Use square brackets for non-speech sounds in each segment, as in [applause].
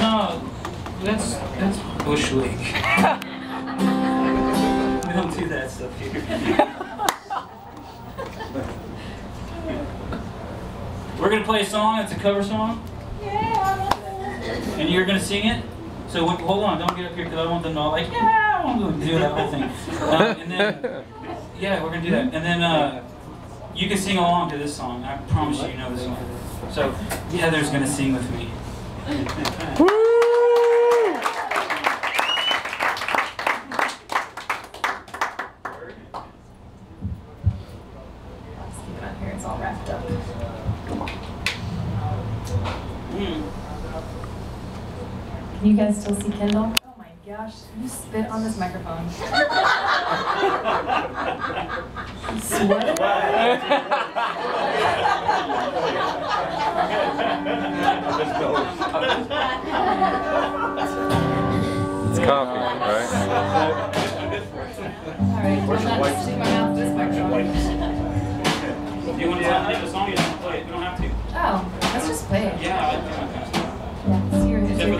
No, that's that's bush league. [laughs] we don't do that stuff here. We're gonna play a song. It's a cover song. Yeah. And you're gonna sing it. So wait, hold on, don't get up here because I want them to all like, yeah, I want to do that whole thing. [laughs] Uh, and then, yeah, we're gonna do that. And then uh, you can sing along to this song. I promise you, you know this song. So Heather's gonna sing with me. Let's keep it on here. It's all wrapped up. Can you guys still see Kendall? Oh my gosh, you spit on this microphone. [laughs] Sweater? [laughs] It's coffee, right? Alright, well, not stick my mouth this microphone. Do you want to play the song? You don't want to play it. We don't have to. Oh, let's just play it. Yeah, I think I can. Yeah, it's your, it's Except your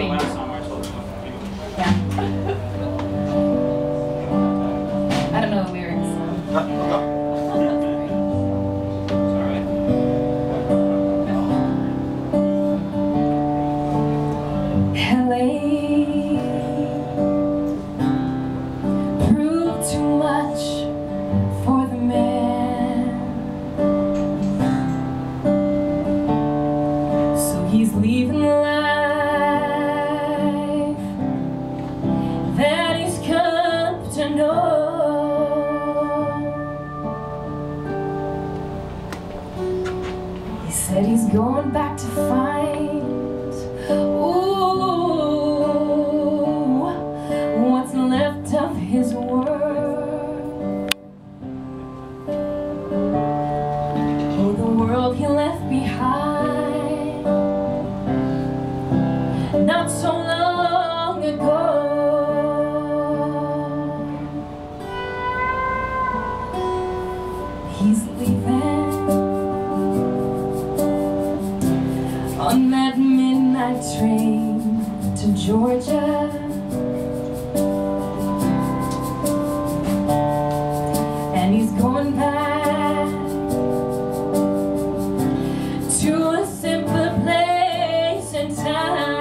He said he's going back to find on that midnight train to Georgia. And he's going back to a simpler place and time.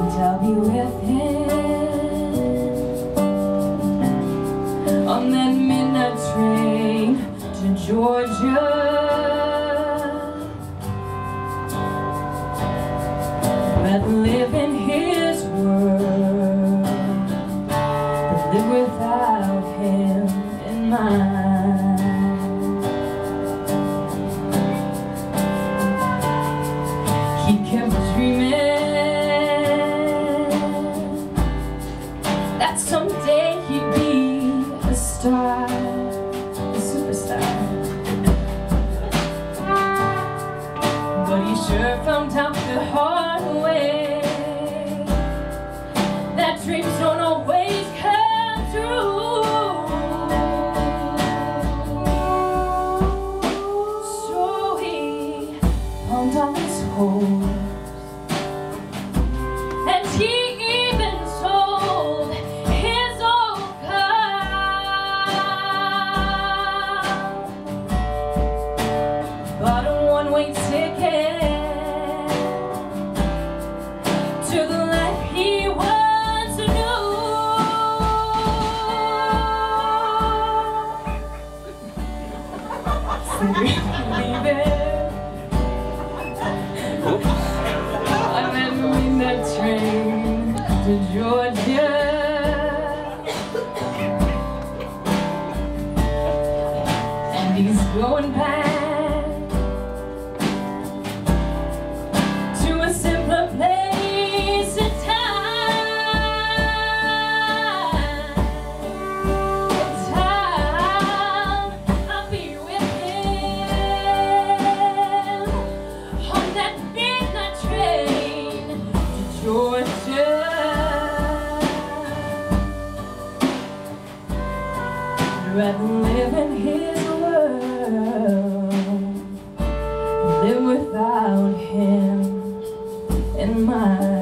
And I'll be with him Georgia. But live in his world, but live without him in mine. Sure found out the hard way that dreams don't always come true. So he pawned all his hopes. And he even sold his old car. Bought a one-way ticket knew. Leave it. I'm in that train to Georgia. I'd live in his world. Live without him in my